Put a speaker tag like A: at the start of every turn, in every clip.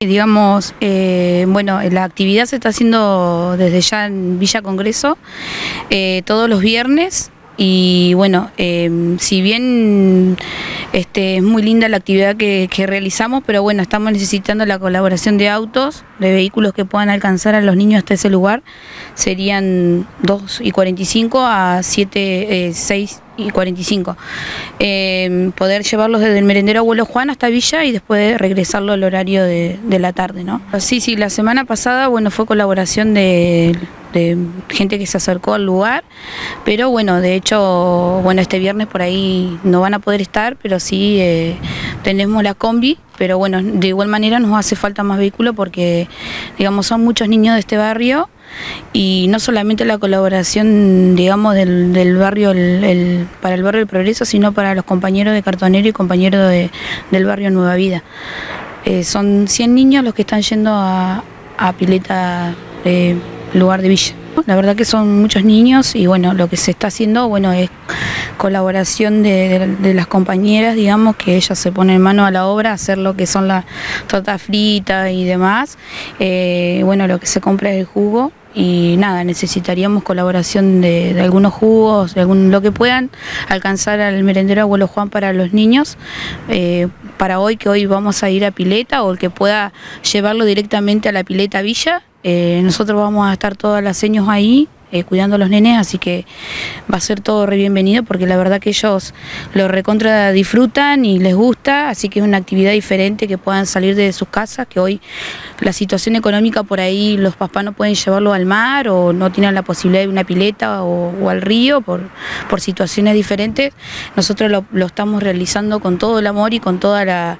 A: Digamos, eh, bueno, la actividad se está haciendo desde ya en Villa Congreso eh, todos los viernes y bueno, eh, si bien este, es muy linda la actividad que, realizamos, pero bueno, estamos necesitando la colaboración de autos, de vehículos que puedan alcanzar a los niños hasta ese lugar. Serían 2 y 45 a 7, 6 y 45. Eh, poder llevarlos desde el merendero Abuelo Juan hasta Villa y después regresarlo al horario de, de la tarde, ¿no? Sí, sí, la semana pasada, bueno, fue colaboración de de gente que se acercó al lugar, pero bueno, de hecho, bueno, este viernes por ahí no van a poder estar, pero sí eh, tenemos la combi, pero bueno, de igual manera nos hace falta más vehículos porque, digamos, son muchos niños de este barrio y no solamente la colaboración, digamos, del, barrio, el, para el barrio del Progreso, sino para los compañeros de Cartonero y compañeros del barrio Nueva Vida. Eh, son 100 niños los que están yendo a, a Pileta. Eh, lugar de Villa. La verdad que son muchos niños y bueno, lo que se está haciendo bueno es colaboración de, las compañeras, digamos, que ellas se ponen mano a la obra, hacer lo que son las tortas fritas y demás. Eh, bueno, lo que se compra es el jugo y nada, necesitaríamos colaboración de, algunos jugos, de algún, lo que puedan alcanzar al merendero Abuelo Juan para los niños, eh, para hoy que hoy vamos a ir a Pileta o el que pueda llevarlo directamente a la Pileta Villa eh, nosotros vamos a estar todas las años ahí eh, cuidando a los nenes, así que va a ser todo re bienvenido porque la verdad que ellos lo recontra disfrutan y les gusta, así que es una actividad diferente que puedan salir de sus casas, que hoy la situación económica por ahí los papás no pueden llevarlo al mar o no tienen la posibilidad de una pileta o, al río por, por situaciones diferentes. Nosotros lo, lo, estamos realizando con todo el amor y con toda la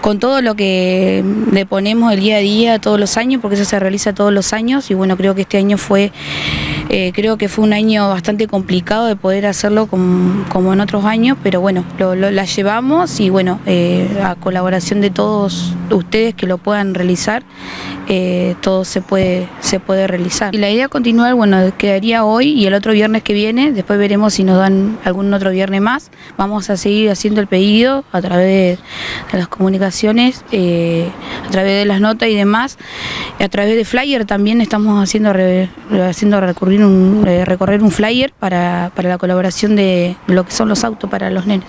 A: con todo lo que le ponemos el día a día todos los años, porque eso se realiza todos los años y bueno, creo que este año fue eh, creo que fue un año bastante complicado de poder hacerlo como, en otros años, pero bueno, lo, la llevamos y bueno, eh, a colaboración de todos ustedes que lo puedan realizar, eh, todo se puede, se puede realizar. Y la idea continuar, bueno, quedaría hoy y el otro viernes que viene, después veremos si nos dan algún otro viernes más, vamos a seguir haciendo el pedido a través de, las comunicaciones, a través de las notas y demás, a través de flyer también estamos haciendo, haciendo recurrir un, eh, recorrer un flyer para, para la colaboración de lo que son los autos para los nenes.